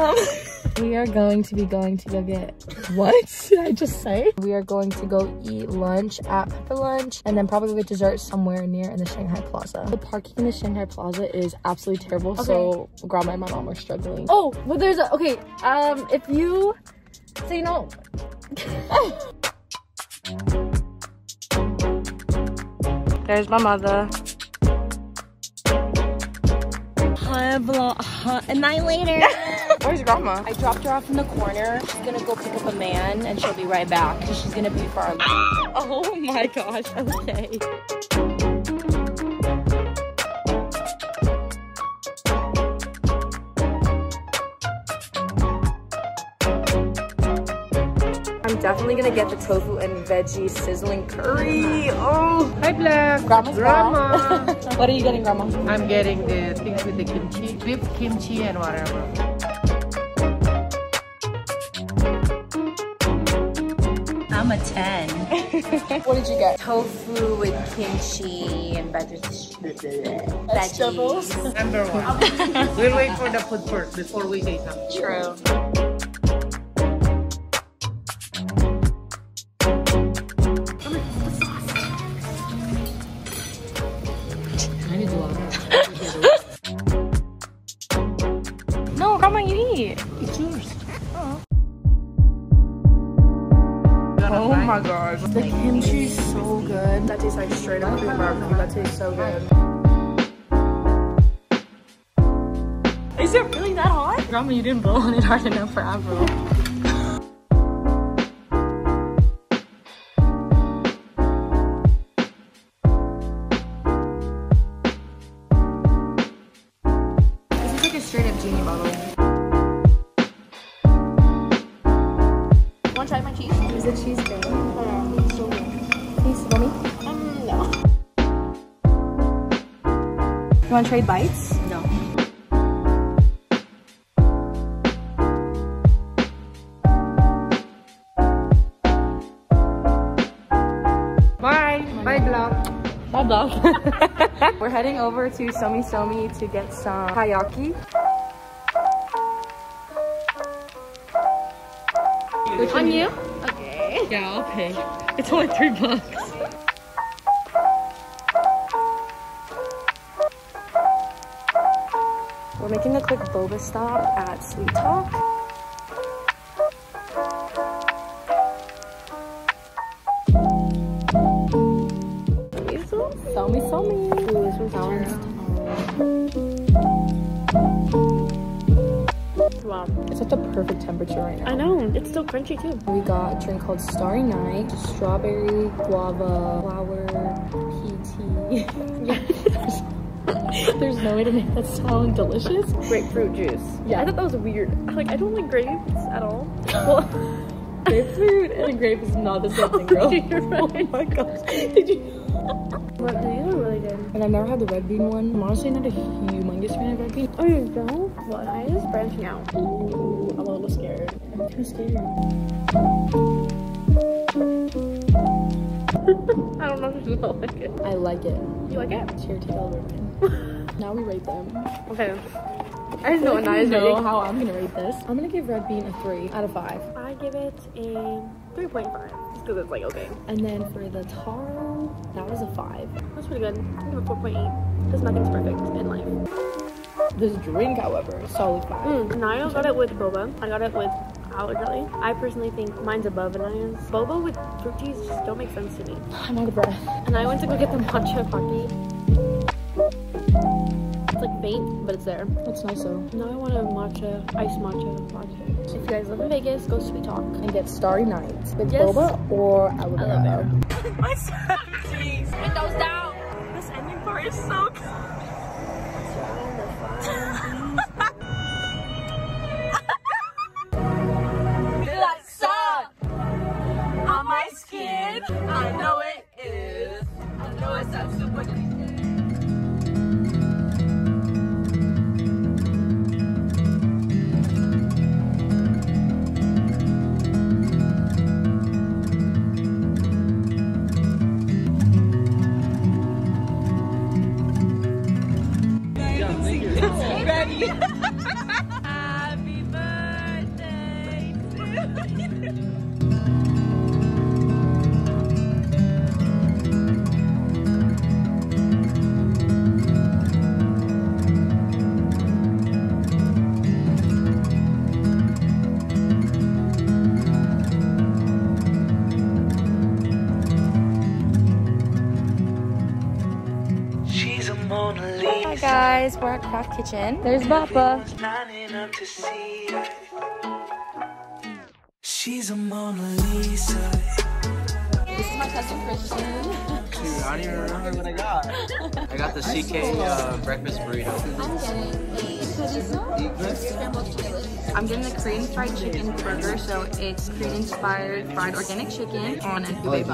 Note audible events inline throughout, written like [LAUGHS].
Um, we are going to be going to go get, what did I just say? We are going to go eat lunch at Pepper Lunch and then probably get dessert somewhere near in the Shanghai Plaza. The parking in the Shanghai Plaza is absolutely terrible. Okay. So grandma and my mom are struggling. Oh, but there's a, okay, um, if you, so you know, there's my mother. Hi, vlog. A night later. [LAUGHS] Where's grandma? I dropped her off in the corner. She's gonna go pick up a man and she'll be right back because she's gonna be for our [LAUGHS] Oh my gosh, okay. I'm definitely gonna get the tofu and veggie sizzling curry. Oh, hi Black. Grandma's Grandma. [LAUGHS] what are you getting, Grandma? I'm getting the things with the kimchi, beef kimchi and whatever. I'm a 10. [LAUGHS] what did you get? Tofu with kimchi and vegetables. Number one. [LAUGHS] we'll wait for the food first before we say something. True. Like straight up beef barbecue. That tastes so good. Is it really that hot? Grandma, you didn't blow on it hard enough for Avril. This is like a straight up genie bottle. Want to try my cheese? Is it cheese big? Want to trade bites? No. Bye. Bye, Black. Bye, dog. [LAUGHS] We're heading over to Somi Somi to get some taiyaki. Which On you? Okay. Yeah, I'll pay. It's only three bucks. Making a quick boba stop at Sweet Talk. Somi Somi. Ooh, this one's Wow. It's at the perfect temperature right now. I know. It's still crunchy too. We got a drink called Starry Night, strawberry, guava, flower, PT. [LAUGHS] There's no way to make that sound delicious. Grapefruit juice. Yeah. I thought that was weird. Like, I don't like grapes at all. Well, [LAUGHS] Grapefruit and a grape is not the same thing, girl. [LAUGHS] Right. Oh my gosh. Did you? [LAUGHS] but these are really good. And I've never had the red bean one. I'm honestly not a humongous fan of red bean. Oh, you don't? What? I is branching out. Ooh, I'm a little scared. I'm too scared. I don't know if you like it. I like it. You like it? It's your tail ribbon. Now we rate them. Okay. I just know what I know rating. how I'm gonna rate this. I'm gonna give red bean a three out of five. I give it a 3.5. Just because it's like, okay. And then for the taro, that was a five. That's pretty good. I give it a 4.8. Because nothing's perfect in life. This drink, however, solid five. Mm, Naya got it with boba. I got it with olive jelly. I personally think mine's above Naya's. Boba with fruit teas just don't make sense to me. I'm out of breath. And I went to go get the matcha Pocky. It's faint, but it's there. That's nice though. Now I want a matcha, ice matcha latte. If you guys live in Vegas, go Sweet Talk. And get Starry Night with Yes. boba or aloe Aloe vera. vera. My Windows down. This ending part is so good. like sun on my skin. I know it is. I know it sounds super. it. guys, we're at Craft Kitchen. There's Bappa. She's a Mona Lisa. This is my cousin Christian. Dude, I don't even remember what I got. I got the CK uh, breakfast burrito. I'm getting a chorizo scrambled eggs. I'm getting the Korean fried chicken burger, so it's Korean inspired fried organic chicken on an ube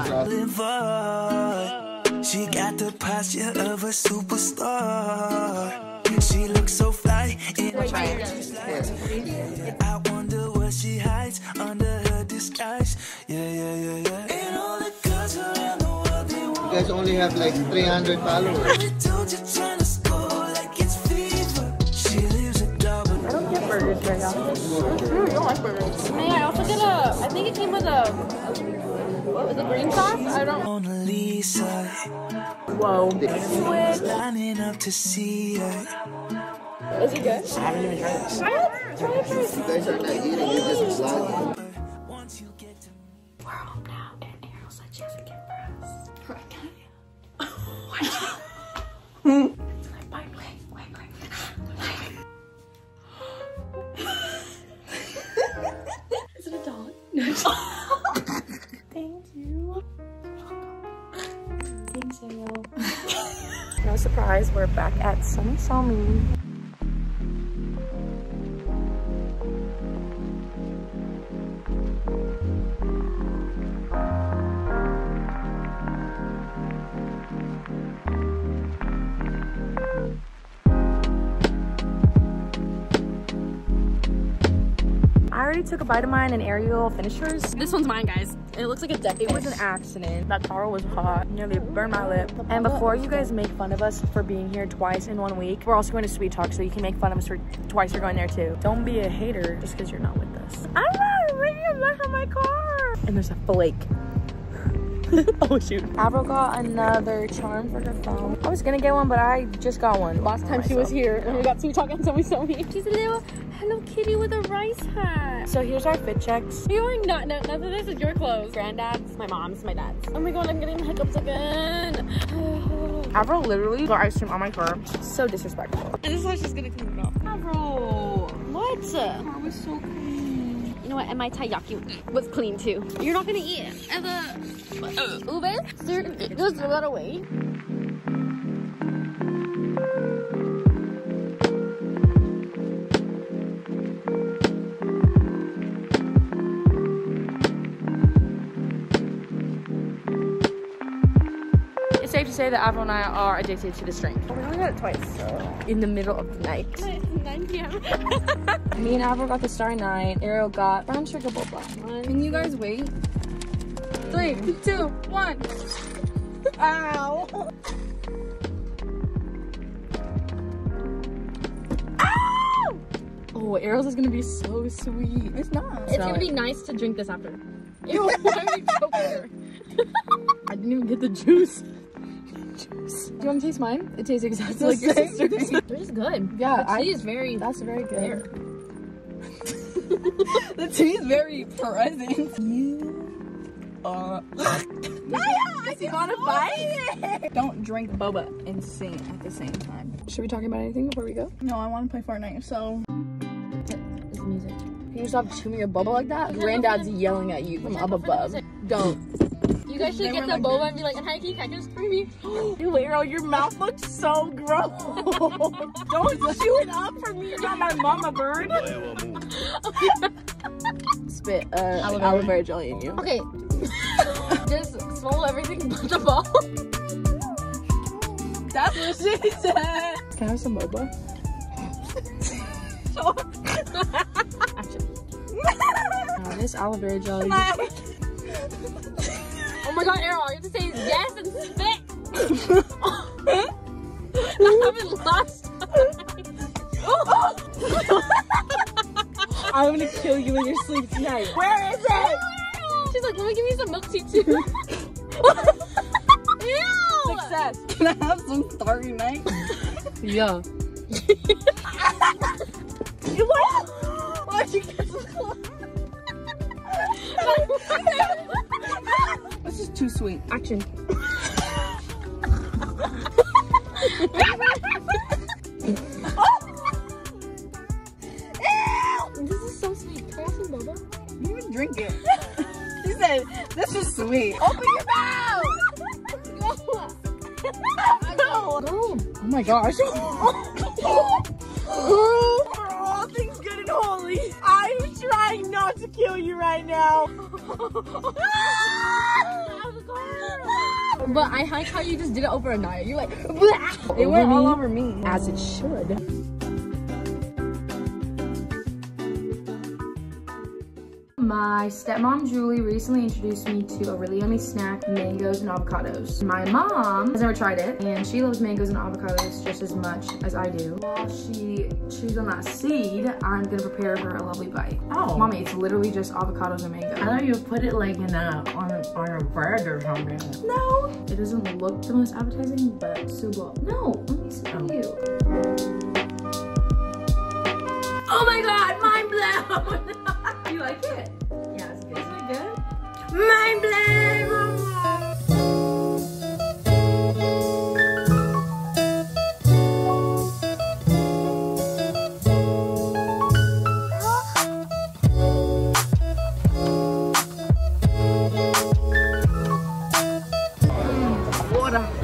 bun. She got the posture of a superstar. She looks so fly. In Try it. I wonder what she hides under her disguise. Yeah, yeah, yeah, yeah. And all the girls around the world, they want You guys only have like 300 followers. me to just trying to score like it's fever. She lives a double. I don't get burgers very often. I don't like burgers. May I also get a? I think it came with a. What was it? Green sauce? I don't. Mona Lisa. Whoa. Lining up to see her. Is it good? I haven't even tried this. It. It. You guys are not eating, you're We're home now, and Ariel said she has a gift for us. Is it a dog? Thank you. Thanks, Ariel. no surprise, we're back at Sunny Somi. Already took a bite of mine and Ariel finished hers. This one's mine, guys. It looks like a death It was an accident. That taro was hot. Nearly burned my lip. And before you guys make fun of us for being here twice in one week, we're also going to Sweet Talk, so you can make fun of us for twice for going there too. Don't be a hater just because you're not with us. I'm not making a mess my car. And there's a flake. [LAUGHS] oh shoot. Avril got another charm for her phone. I was gonna get one, but I just got one. Last time she was here, when we got sweet talk and so we saw me. She's a little Hello Kitty with a rice hat. So here's our fit checks. You're wearing not, no, none of this is your clothes. Granddad's, my mom's, my dad's. Oh my god, I'm getting hiccups again. [SIGHS] Avril literally got ice cream on my car. So disrespectful. And this is how she's gonna clean it up. Avril, what? That was so clean. You know what? And my taiyaki was clean too. You're not gonna eat the uh, ube, Sir, just that away. It's safe to say that Avril and I are addicted to this drink. We only got it twice, so in the middle of the night. 9 p.m. [LAUGHS] Me and Avril got the Starry Night. Ariel got brown sugar bowl boba. Can you guys wait? Three, two, one. Ow! Ow! Oh, Ariel's is gonna be so sweet. It's not. It's gonna be nice to drink this after. [LAUGHS] Ew, you choking her? I didn't even get the juice. Do you want to taste mine? It tastes exactly like your sister's. [LAUGHS] This is good. Yeah, the I- tea is very. That's very good. There. [LAUGHS] the tea is very present. You are. [LAUGHS] Does he want to bite? Don't drink boba and sing at the same time. Should we talk about anything before we go? No, I want to play Fortnite, so It's music. Can you stop chewing your boba like that? Granddad's yelling at you from up above. Don't. You guys should get the boba and be like, hi, can you catch us for me? Ew, Ariel, your mouth looks so gross. [LAUGHS] Don't chew it up for me. You're not my mama bird. [LAUGHS] Spit uh, aloe vera jelly in you. Okay. [LAUGHS] Just swallow everything but the ball. That's what she said. Can I have some boba? Now, this aloe vera jelly. Oh my god, Ariel, you have to say yes and spit. I haven't lost. I'm gonna kill you in your sleep tonight. Where is it? She's like, let me give you some milk tea too. [LAUGHS] Ew! Success. Can I have some starry night? [LAUGHS] Yeah. [LAUGHS] what? Why'd you get so close? This is too sweet. Action. This is so sweet. Can I have some boba? You even drink it. [LAUGHS] She said, this is sweet. Open your mouth! Go. [LAUGHS] Oh, oh my gosh. For all things good and holy, I'm trying not to kill you right now. [LAUGHS] But I like how you just did it over a night. You're like, Blah! It went all over me. as it should. My stepmom Julie recently introduced me to a really yummy snack, mangoes and avocados. My mom has never tried it, and she loves mangoes and avocados just as much as I do. While she chews on that seed, I'm gonna prepare her a lovely bite. Oh. Mommy, it's literally just avocados and mango. I thought you put it like in a on a, on a bread or something. No, it doesn't look the most appetizing, but so. No, let me see oh. you. Oh my god, mind blown! [LAUGHS] you like it? Mind!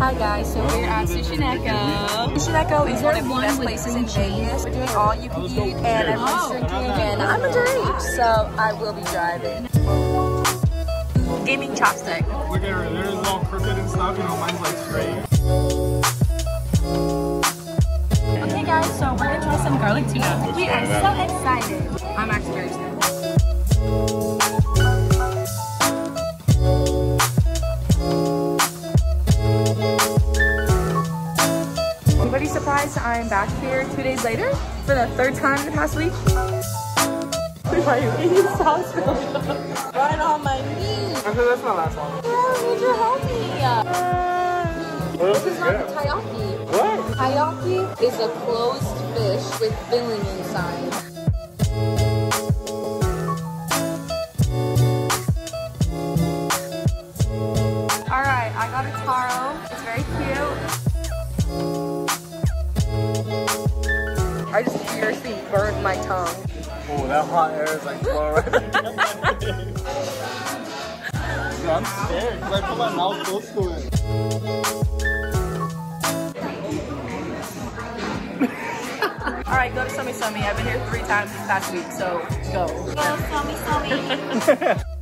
Hi guys, so we're at Sushineko. Sushineko is one of the best places in Vegas. We're doing all you can eat and everyone's oh. drinking and I'm underage, so I will be driving. Gaming chopstick. Look at her, there's all crooked and stuff, you know, mine's like straight. Okay guys, so we're gonna try some garlic tuna. We are so excited. I'm actually very excited. Anybody surprised I'm back here two days later for the third time in the past week? [LAUGHS] Why are you eating sauce? [LAUGHS] Right on my knee. I said that's my last one. Need your help me. What This is not the taiyaki. What? Taiyaki is a closed fish with filling inside. All right, I got a taro. It's very cute. I just fiercely burned my tongue. Oh, that hot air is like [LAUGHS] flowing right [LAUGHS] Dude, I'm scared because I put my mouth close to it. All right, go to Somi Somi. I've been here three times this past week, so go. Go, Somi, Somi. [LAUGHS]